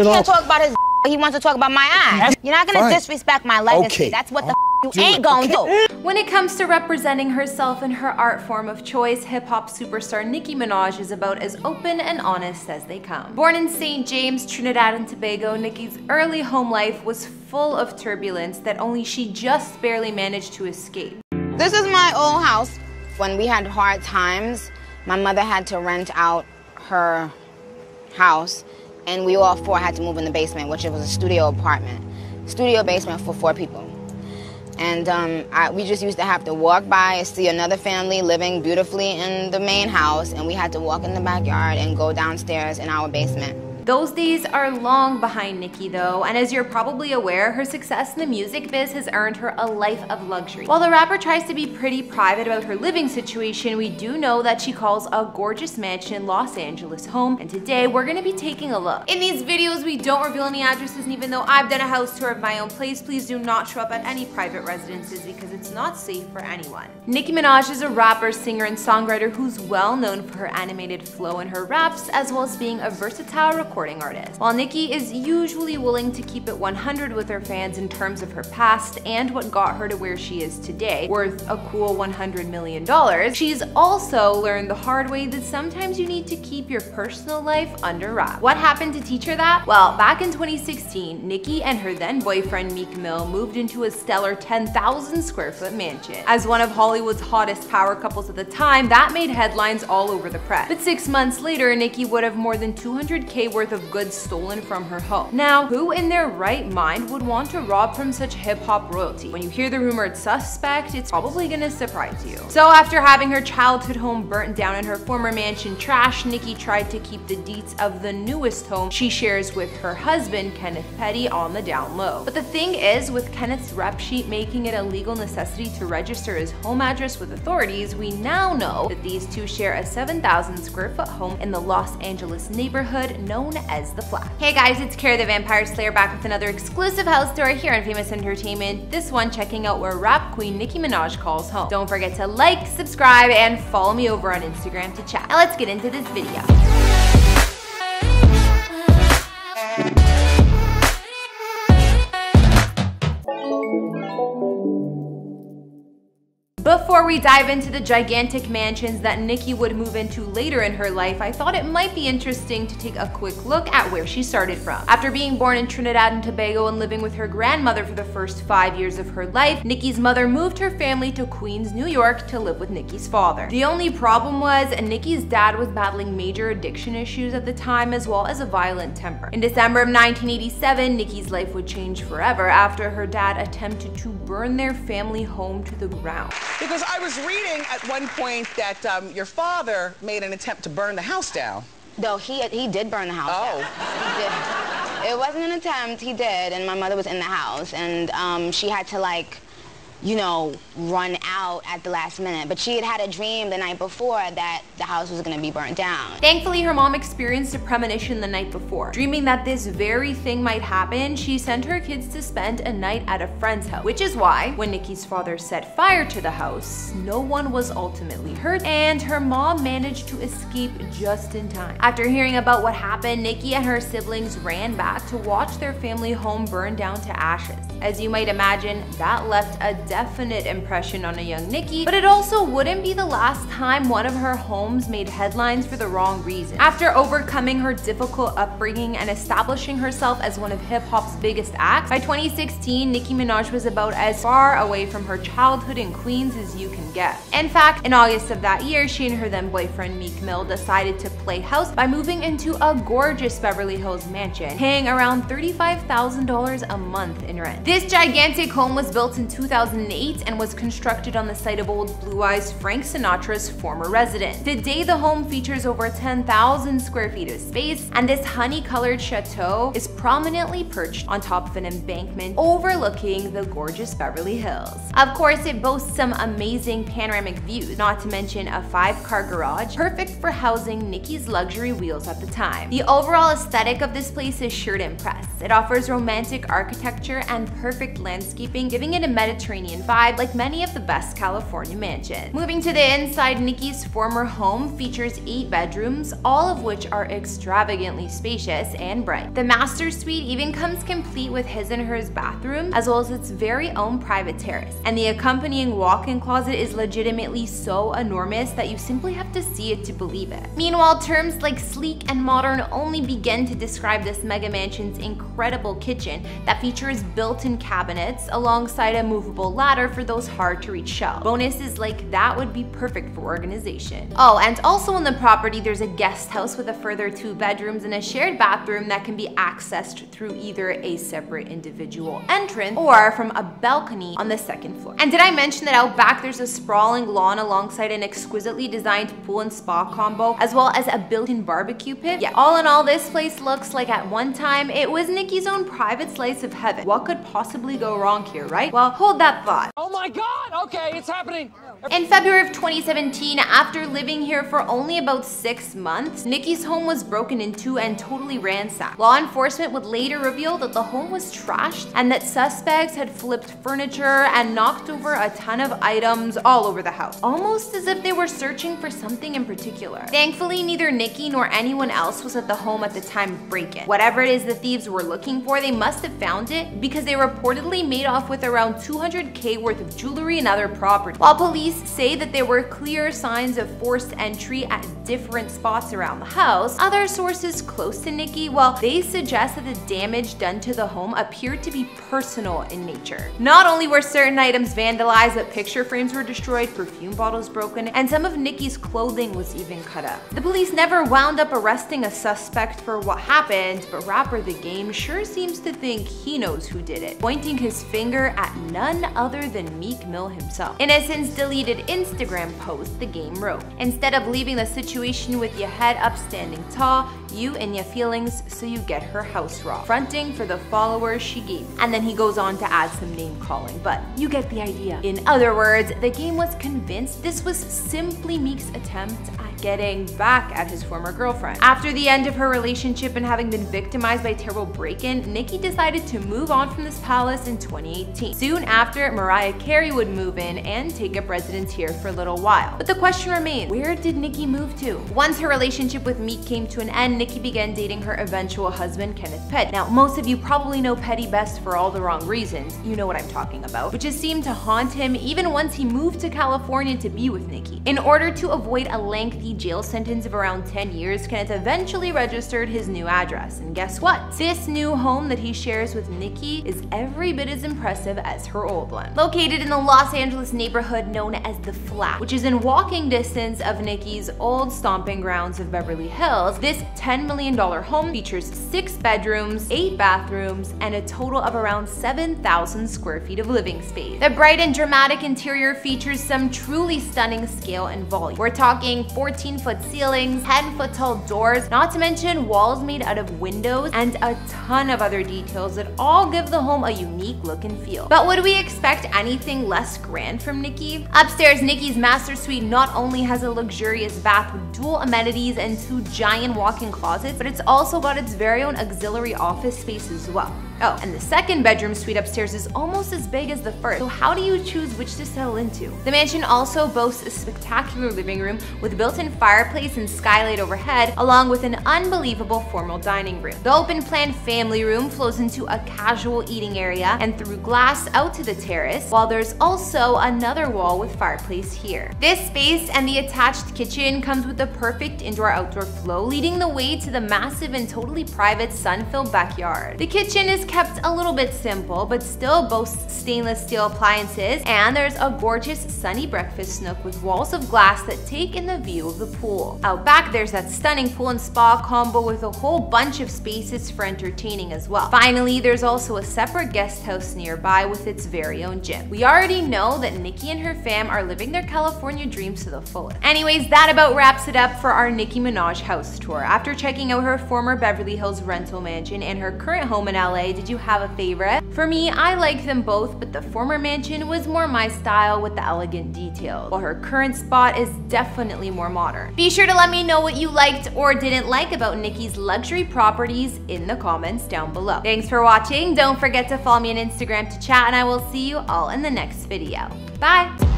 I can't off. talk about his. He wants to talk about my ass. You're not gonna Fine. disrespect my legacy. Okay. That's what the you Do ain't it. gonna do. When it comes to representing herself in her art form of choice, hip hop superstar Nicki Minaj is about as open and honest as they come. Born in St. James, Trinidad and Tobago, Nicki's early home life was full of turbulence that only she just barely managed to escape. This is my old house. When we had hard times, my mother had to rent out her house, and we all four had to move in the basement, which was a studio apartment, studio basement for four people. And um, I, we just used to have to walk by and see another family living beautifully in the main house, and we had to walk in the backyard and go downstairs in our basement. Those days are long behind Nicki though, and as you're probably aware, her success in the music biz has earned her a life of luxury. While the rapper tries to be pretty private about her living situation, we do know that she calls a gorgeous mansion in Los Angeles home, and today we're gonna be taking a look. In these videos, we don't reveal any addresses, and even though I've done a house tour of my own place, please do not show up at any private residences because it's not safe for anyone. Nicki Minaj is a rapper, singer, and songwriter who's well known for her animated flow in her raps, as well as being a versatile recording artist. While Nicki is usually willing to keep it 100 with her fans in terms of her past and what got her to where she is today, worth a cool $100 million, she's also learned the hard way that sometimes you need to keep your personal life under wraps. What happened to teach her that? Well, back in 2016, Nicki and her then boyfriend Meek Mill moved into a stellar 10,000 square foot mansion. As one of Hollywood's hottest power couples at the time, that made headlines all over the press. But six months later, Nicki would have more than 200k worth of goods stolen from her home. Now, who in their right mind would want to rob from such hip hop royalty? When you hear the rumored suspect, it's probably gonna surprise you. So after having her childhood home burnt down and her former mansion trashed, Nicki tried to keep the deets of the newest home she shares with her husband, Kenneth Petty, on the down low. But the thing is, with Kenneth's rep sheet making it a legal necessity to register his home address with authorities, we now know that these two share a 7,000 square foot home in the Los Angeles neighborhood known as the Flat. Hey guys, it's Kara the Vampire Slayer back with another exclusive house tour here on Famous Entertainment. This one checking out where rap queen Nicki Minaj calls home. Don't forget to like, subscribe, and follow me over on Instagram to chat. Now let's get into this video. We dive into the gigantic mansions that Nicki would move into later in her life, I thought it might be interesting to take a quick look at where she started from. After being born in Trinidad and Tobago and living with her grandmother for the first five years of her life, Nicki's mother moved her family to Queens, New York to live with Nicki's father. The only problem was Nicki's dad was battling major addiction issues at the time as well as a violent temper. In December of 1987, Nicki's life would change forever after her dad attempted to burn their family home to the ground. Because was reading at one point that um, your father made an attempt to burn the house down. No, he he did burn the house Oh. down. He did. It wasn't an attempt. He did, and my mother was in the house, and um, she had to like, you know, run out at the last minute. But she had had a dream the night before that the house was gonna be burnt down. Thankfully, her mom experienced a premonition the night before. Dreaming that this very thing might happen, she sent her kids to spend a night at a friend's house. Which is why, when Nicki's father set fire to the house, no one was ultimately hurt, and her mom managed to escape just in time. After hearing about what happened, Nicki and her siblings ran back to watch their family home burn down to ashes. As you might imagine, that left a definite impression on a young Nicki, but it also wouldn't be the last time one of her homes made headlines for the wrong reason. After overcoming her difficult upbringing and establishing herself as one of hip hop's biggest acts, by 2016, Nicki Minaj was about as far away from her childhood in Queens as you can get. In fact, in August of that year, she and her then boyfriend Meek Mill decided to play house by moving into a gorgeous Beverly Hills mansion, paying around $35,000 a month in rent. This gigantic home was built in 2008 and was constructed on the site of old Blue Eyes Frank Sinatra's former residence. Today, the home features over 10,000 square feet of space, and this honey-colored chateau is prominently perched on top of an embankment overlooking the gorgeous Beverly Hills. Of course, it boasts some amazing panoramic views, not to mention a five-car garage, perfect for housing Nicki's luxury wheels at the time. The overall aesthetic of this place is sure to impress. It offers romantic architecture and perfect landscaping, giving it a Mediterranean Mediterranean vibe like many of the best California mansions. Moving to the inside, Nicki's former home features eight bedrooms, all of which are extravagantly spacious and bright. The master suite even comes complete with his and hers bathroom, as well as its very own private terrace. And the accompanying walk-in closet is legitimately so enormous that you simply have to see it to believe it. Meanwhile, terms like sleek and modern only begin to describe this mega mansion's incredible kitchen that features built-in cabinets alongside a movable ladder for those hard to reach shelves. Bonuses like that would be perfect for organization. Oh, and also on the property, there's a guest house with a further two bedrooms and a shared bathroom that can be accessed through either a separate individual entrance or from a balcony on the second floor. And did I mention that out back there's a sprawling lawn alongside an exquisitely designed pool and spa combo, as well as a built-in barbecue pit? Yeah, all in all, this place looks like at one time it was Nicki's own private slice of heaven. What could possibly go wrong here, right? Well, hold that thought. Oh my god! Okay, it's happening! In February of 2017, after living here for only about six months, Nicki's home was broken into and totally ransacked. Law enforcement would later reveal that the home was trashed and that suspects had flipped furniture and knocked over a ton of items all over the house, almost as if they were searching for something in particular. Thankfully, neither Nicki nor anyone else was at the home at the time of break-in. Whatever it is the thieves were looking for, they must have found it because they reportedly made off with around 200k worth of jewelry and other property. While police say that there were clear signs of forced entry at different spots around the house, other sources close to Nicki, well, they suggest that the damage done to the home appeared to be personal in nature. Not only were certain items vandalized, but picture frames were destroyed, perfume bottles broken, and some of Nicki's clothing was even cut up. The police never wound up arresting a suspect for what happened, but rapper The Game sure seems to think he knows who did it, pointing his finger at none other than Meek Mill himself. In a since deleted Instagram post, The Game wrote, Instead of leaving the situation with your head up standing tall, you and your feelings so you get her house raw, fronting for the followers she gave. And then he goes on to add some name calling, but you get the idea. In other words, the game was convinced this was simply Meek's attempt at getting back at his former girlfriend. After the end of her relationship and having been victimized by terrible break-in, Nicki decided to move on from this palace in 2018. Soon after, Mariah Carey would move in and take up residence here for a little while. But the question remains, where did Nicki move to? Once her relationship with Meek came to an end, Nicki began dating her eventual husband, Kenneth Petty. Now, most of you probably know Petty best for all the wrong reasons. You know what I'm talking about. Which has seemed to haunt him even once he moved to California to be with Nicki. In order to avoid a lengthy jail sentence of around 10 years, Kenneth eventually registered his new address. And guess what? This new home that he shares with Nicki is every bit as impressive as her old one. Located in the Los Angeles neighborhood known as The Flat, which is in walking distance of Nicki's old stomping grounds of Beverly Hills, this $10 million home features six bedrooms, eight bathrooms, and a total of around 7,000 square feet of living space. The bright and dramatic interior features some truly stunning scale and volume. We're talking 14 foot ceilings, 10 foot tall doors, not to mention walls made out of windows, and a ton of other details that all give the home a unique look and feel. But would we expect anything less grand from Nicki? Upstairs, Nicki's master suite not only has a luxurious bath with dual amenities and two giant walk-in closets, but it's also got its very own auxiliary office space as well. Oh, and the second bedroom suite upstairs is almost as big as the first, so how do you choose which to settle into? The mansion also boasts a spectacular living room with built-in fireplace and skylight overhead, along with an unbelievable formal dining room. The open-plan family room flows into a casual eating area and through glass out to the terrace, while there's also another wall with fireplace here. This space and the attached kitchen comes with the perfect indoor-outdoor flow, leading the way to the massive and totally private sun-filled backyard. The kitchen is kept a little bit simple, but still boasts stainless steel appliances, and there's a gorgeous sunny breakfast nook with walls of glass that take in the view of the pool. Out back, there's that stunning pool and spa combo with a whole bunch of spaces for entertaining as well. Finally, there's also a separate guest house nearby with its very own gym. We already know that Nicki and her fam are living their California dreams to the fullest. Anyways, that about wraps it up for our Nicki Minaj house tour. After checking out her former Beverly Hills rental mansion and her current home in LA, did you have a favorite? For me, I like them both, but the former mansion was more my style with the elegant details, while her current spot is definitely more modern. Be sure to let me know what you liked or didn't like about Nicki's luxury properties in the comments down below. Thanks for watching. Don't forget to follow me on Instagram to chat, and I will see you all in the next video. Bye!